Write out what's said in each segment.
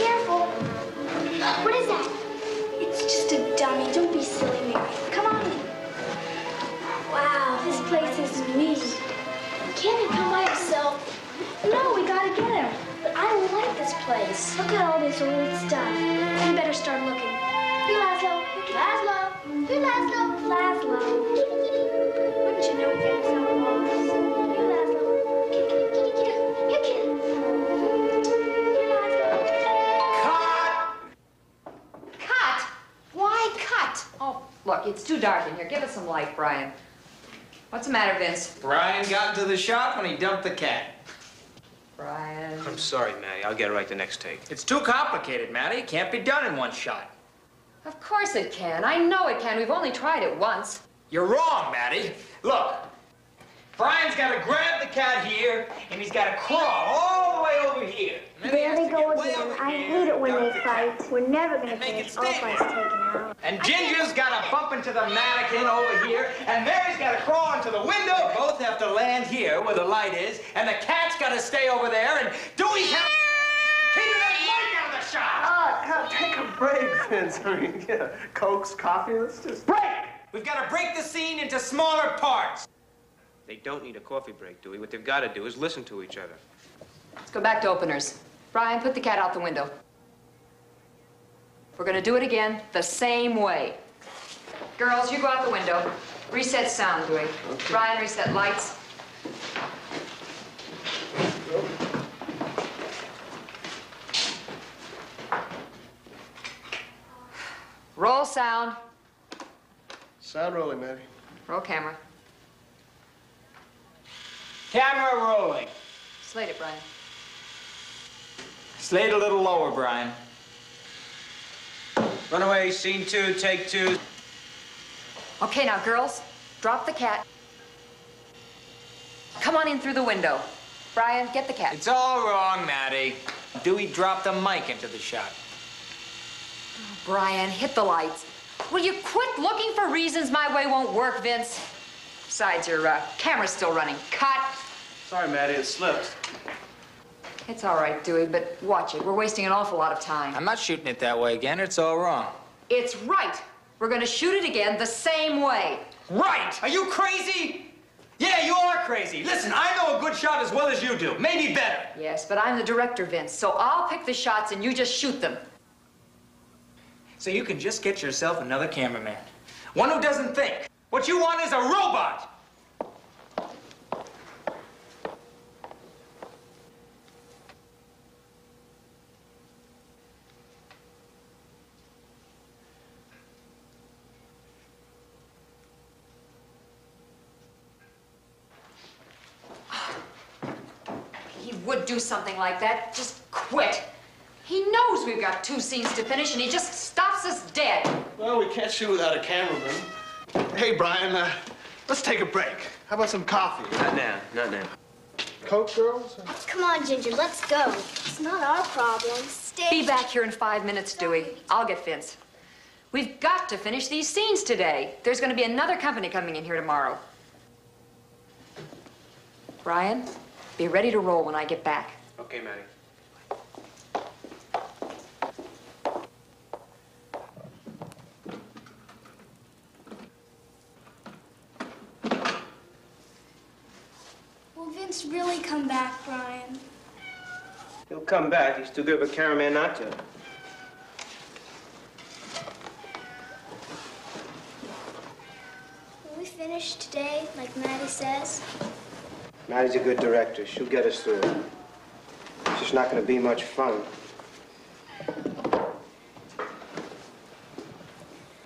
careful. What is that? It's just a dummy. Don't be silly, Mary. Come on. Wow, this place is neat. Can't he come by himself? No, we gotta get him. But I don't like this place. Look at all this old stuff. We better start looking. Here, Laszlo. Laszlo. Here, Laszlo. Laszlo. Too dark in here. Give us some light, Brian. What's the matter, Vince? Brian got into the shop when he dumped the cat. Brian. I'm sorry, Matty. I'll get it right the next take. It's too complicated, Matty. It can't be done in one shot. Of course it can. I know it can. We've only tried it once. You're wrong, Matty. Look, Brian's got to grab the cat here, and he's got to crawl all the way over here. And There has they go again. I hate it when they dump the cat. fight. We're never gonna Make it finish all stay fights taken out. And Ginger's got to bump into the mannequin over here, and Mary's got to crawl into the window. They both have to land here where the light is, and the cat's got to stay over there, and Dewey's have keep that light out of the shop. Ah, God, take a break, Vince. I mean, yeah, Cokes, coffee, let's just... Break! We've got to break the scene into smaller parts. They don't need a coffee break, Dewey. What they've got to do is listen to each other. Let's go back to openers. Brian, put the cat out the window. We're gonna do it again the same way. Girls, you go out the window. Reset sound, Dewey. Brian, reset lights. Roll sound. Sound rolling, Matty. Roll camera. Camera rolling. Slate it, Brian. Slate a little lower, Brian. Runaway, scene two, take two. Okay, now, girls, drop the cat. Come on in through the window. Brian, get the cat. It's all wrong, Maddie. Dewey dropped the mic into the shot. Brian, hit the lights. Will you quit looking for reasons my way won't work, Vince? Besides, your uh, camera's still running. Cut. Sorry, Matty, it slipped. It's all right, Dewey, but watch it. We're wasting an awful lot of time. I'm not shooting it that way again. It's all wrong. It's right. We're gonna shoot it again the same way. Right! Are you crazy? Yeah, you are crazy. Listen, I know a good shot as well as you do. Maybe better. Yes, but I'm the director, Vince, so I'll pick the shots and you just shoot them. So you can just get yourself another cameraman. One who doesn't think. What you want is a robot. He would do something like that. Just quit. He knows we've got two scenes to finish and he just stops us dead. Well, we can't shoot without a cameraman. Hey, Brian, uh, let's take a break. How about some coffee? Not now, not now. Coke, girls? Come on, Ginger, let's go. It's not our problem. Stay. Be back here in five minutes, Dewey. I'll get Vince. We've got to finish these scenes today. There's going to be another company coming in here tomorrow. Brian, be ready to roll when I get back. Okay, Matty. Will Vince really come back, Brian? He'll come back. He's too good of a cameraman not to. Will we finish today, like Maddie says? Maddie's a good director. She'll get us through it. It's just not going to be much fun.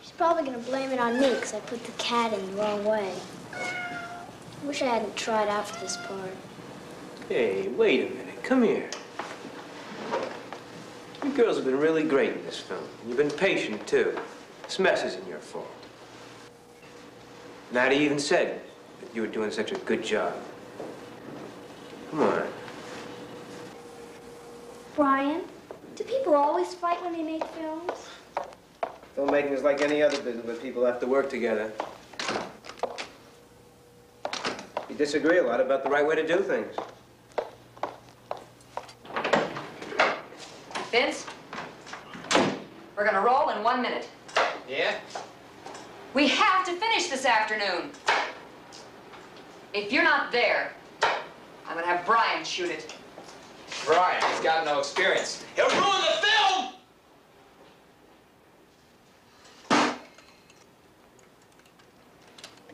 She's probably gonna blame it on me because I put the cat in the wrong way. I wish I hadn't tried out for this part. Hey, wait a minute. Come here. You girls have been really great in this film. You've been patient, too. This mess isn't your fault. Matty even said that you were doing such a good job. Come on. Brian, do people always fight when they make films? Filmmaking is like any other business where people have to work together. You disagree a lot about the right way to do things. Vince, we're gonna roll in one minute. Yeah? We have to finish this afternoon. If you're not there, I'm gonna have Brian shoot it. Brian, he's got no experience. He'll ruin the film!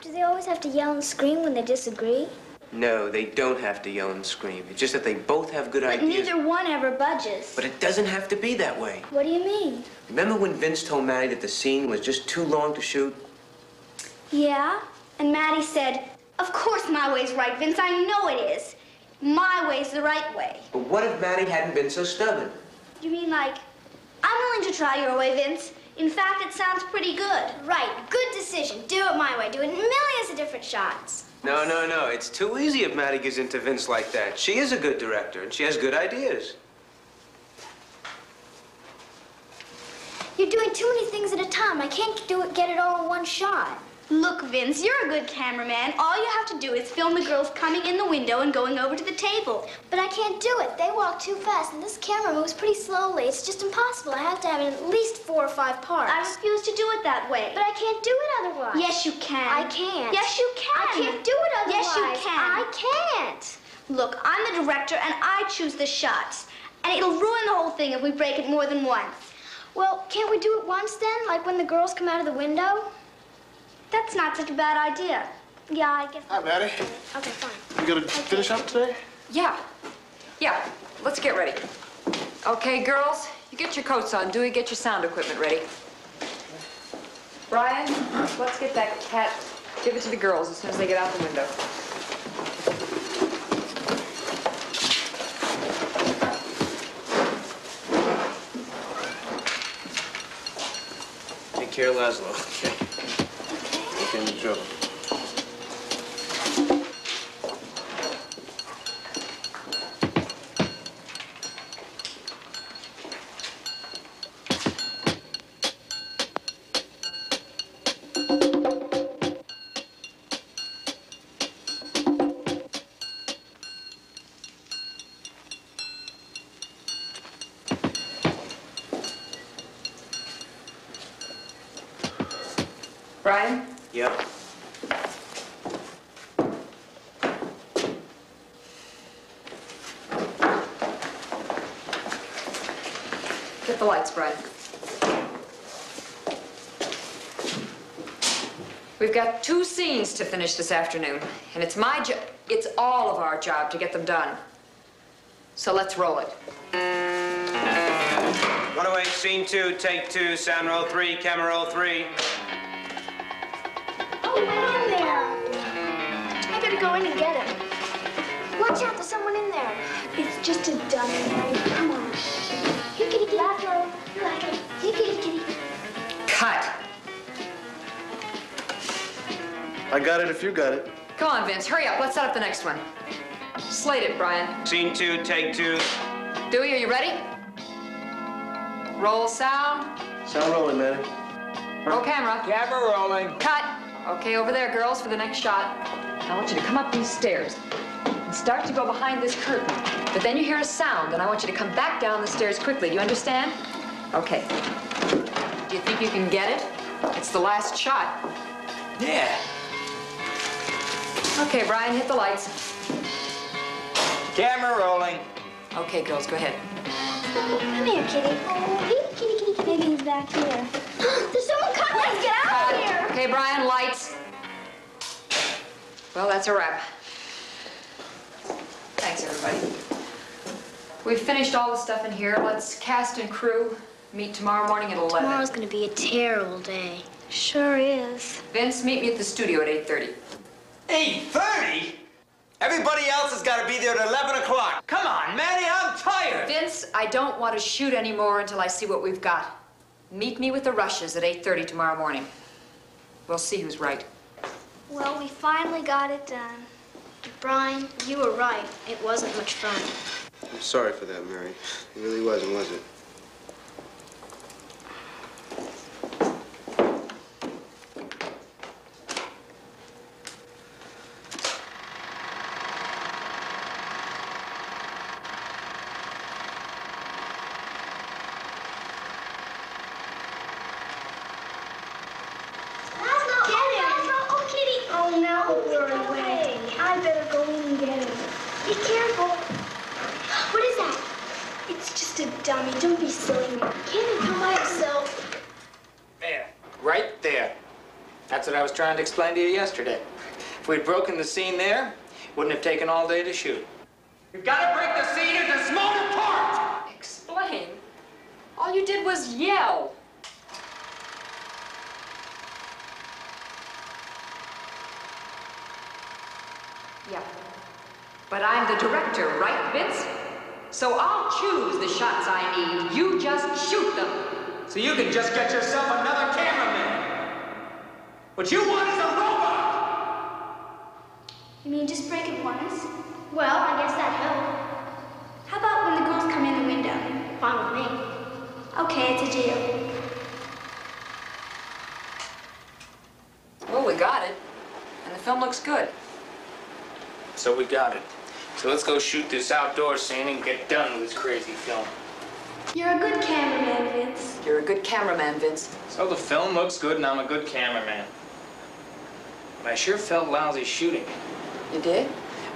Do they always have to yell and scream when they disagree? No, they don't have to yell and scream. It's just that they both have good But ideas. neither one ever budges. But it doesn't have to be that way. What do you mean? Remember when Vince told Maddie that the scene was just too long to shoot? Yeah? And Maddie said, Of course my way's right, Vince. I know it is. My way's the right way. But what if Maddie hadn't been so stubborn? You mean like, I'm willing to try your way, Vince. In fact, it sounds pretty good. Right. Good decision. Do it my way. Do it in millions of different shots. No, no, no. It's too easy if Maddie gives in to Vince like that. She is a good director, and she has good ideas. You're doing too many things at a time. I can't do it, get it all in one shot. Look, Vince, you're a good cameraman. All you have to do is film the girls coming in the window and going over to the table. But I can't do it. They walk too fast, and this camera moves pretty slowly. It's just impossible. I have to have it in at least four or five parts. I refuse to do it that way. But I can't do it otherwise. Yes, you can. I can't. Yes, you can. I can't do it otherwise. Yes, you can. I can't. Look, I'm the director, and I choose the shots. And it'll ruin the whole thing if we break it more than once. Well, can't we do it once then? Like when the girls come out of the window? That's not such a bad idea. Yeah, I guess. Hi, Maddie. Okay, fine. You gonna finish up today? Yeah. Yeah, let's get ready. Okay, girls, you get your coats on. Dewey, get your sound equipment ready. Brian, let's get that cat. Give it to the girls as soon as they get out the window. Take care, Laszlo. Okay. Okay, in the trouble. Brian, Yep. get the lights, Brian. We've got two scenes to finish this afternoon, and it's my job, it's all of our job to get them done. So let's roll it. Runaway, scene two, take two, sound roll three, camera roll three. Oh, man, there. I better go in and get him. Watch out, there's someone in there. It's just a dummy, Come on. Here, kitty, kitty. Laszlo. Laszlo. Here, kitty, kitty. Cut. I got it if you got it. Come on, Vince, hurry up. Let's set up the next one. Slate it, Brian. Scene two, take two. Dewey, are you ready? Roll sound. Sound rolling, Maddie. Roll camera. Camera rolling. Cut. Okay, over there, girls, for the next shot. I want you to come up these stairs and start to go behind this curtain. But then you hear a sound, and I want you to come back down the stairs quickly. Do you understand? Okay. Do you think you can get it? It's the last shot. Yeah. Okay, Brian, hit the lights. Camera rolling. Okay, girls, go ahead. Come here, kitty. Oh, here, kitty, kitty, kitty. Maybe he's back here. There's someone coming. Let's get out Cut. of here. Okay, Brian, lights. Well, that's a wrap. Thanks, everybody. We've finished all the stuff in here. Let's cast and crew. Meet tomorrow morning at 11. Tomorrow's gonna be a terrible day. Sure is. Vince, meet me at the studio at 8.30. 8.30? Everybody else has got to be there at 11 o'clock. Come on, Maddie, I'm tired. Vince, I don't want to shoot anymore until I see what we've got. Meet me with the rushes at 8.30 tomorrow morning. We'll see who's right. Well, we finally got it done. Brian, you were right. It wasn't much fun. I'm sorry for that, Mary. It really wasn't, was it? I better go in and get him. Be careful. What is that? It's just a dummy. Don't be silly, Mary. Can't he come by himself? There, right there. That's what I was trying to explain to you yesterday. If we'd broken the scene there, wouldn't have taken all day to shoot. We've got to break the scene into smaller parts. Explain? All you did was yell. Yeah. But I'm the director, right, Vince? So I'll choose the shots I need. You just shoot them. So you can just get yourself another cameraman. What you want is a robot. You mean just break it once? Well, I guess that helped. How about when the girls come in the window? Fine with me. Okay, it's a deal. Well, we got it. And the film looks good. So we got it. So let's go shoot this outdoor scene and get done with this crazy film. You're a good cameraman, Vince. You're a good cameraman, Vince. So the film looks good and I'm a good cameraman. But I sure felt lousy shooting. You did?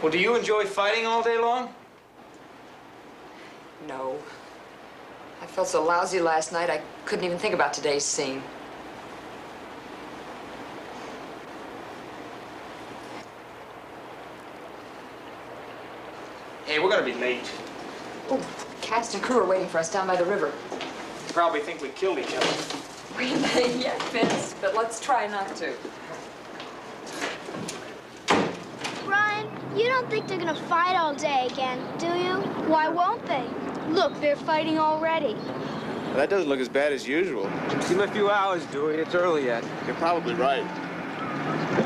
Well, do you enjoy fighting all day long? No. I felt so lousy last night, I couldn't even think about today's scene. Hey, we're gonna be late. Oh, cast and crew are waiting for us down by the river. You probably think we killed each other. We may yet, Vince, but let's try not to. Ryan, you don't think they're gonna fight all day again, do you? Why won't they? Look, they're fighting already. That doesn't look as bad as usual. Give a few hours, Dewey. It's early yet. You're probably right.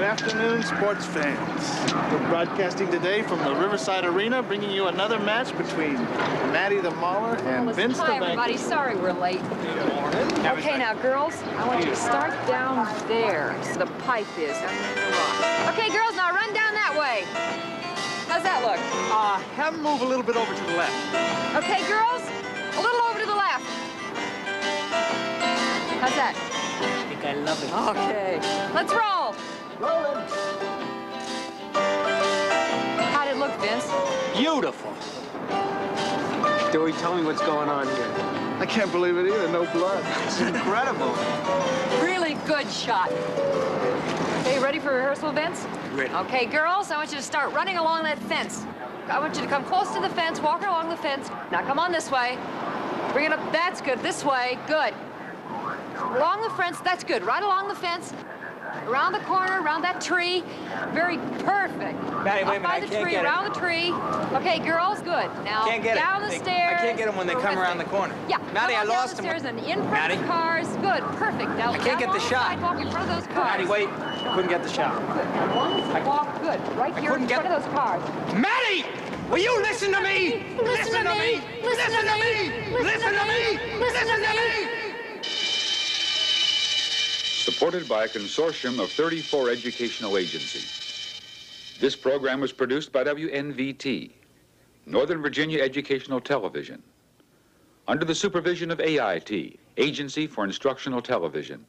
Good afternoon, sports fans. We're broadcasting today from the Riverside Arena, bringing you another match between Maddie the Mauler and Vince the Hi, everybody. Sorry we're late. Okay, now, girls, I want you to start down there. So the pipe is underneath the rock. Okay, girls, now run down that way. How's that look? Uh, have him move a little bit over to the left. Okay, girls, a little over to the left. How's that? I think I love it. Okay, let's roll. How'd it look, Vince? Beautiful. Dewey, tell me what's going on here. I can't believe it either. No blood. It's incredible. Really good shot. Okay, ready for rehearsal, Vince? Ready. Okay, girls, I want you to start running along that fence. I want you to come close to the fence, walk along the fence. Now come on this way. Bring it up, that's good. This way, good. Along the fence, that's good. Right along the fence. Around the corner, around that tree. Very perfect. Maddie, wait a by minute, I the can't tree, get it. around the tree. Okay, girls, good. Now Can't get it. down the They- I can't get 'em when they come around the corner. Yeah. Maddie, I lost down 'em. the stairs and in front Maddie? of the cars. Good, perfect. Now I can't get down the shot. sidewalk in front of those cars. Maddie, wait. Couldn't get the shot. Good. One walk, good. Right here in couldn't get- front of those cars. Maddie! Will you listen to me? listen to me? Listen to me. Listen to me. Listen to me! Listen to me. Supported by a consortium of 34 educational agencies. This program was produced by WNVT, Northern Virginia Educational Television, under the supervision of AIT, Agency for Instructional Television.